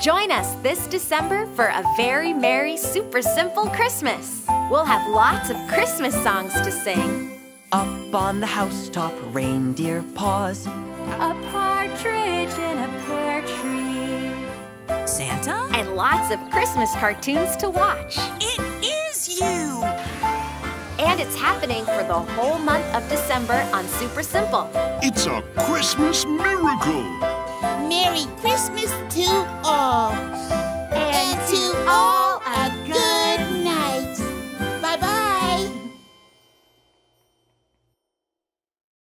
Join us this December for a very merry, super simple Christmas. We'll have lots of Christmas songs to sing. Up on the housetop, reindeer pause. A partridge in a pear tree. Santa? And lots of Christmas cartoons to watch. It is you! And it's happening for the whole month of December on Super Simple. It's a Christmas miracle! Merry Christmas to!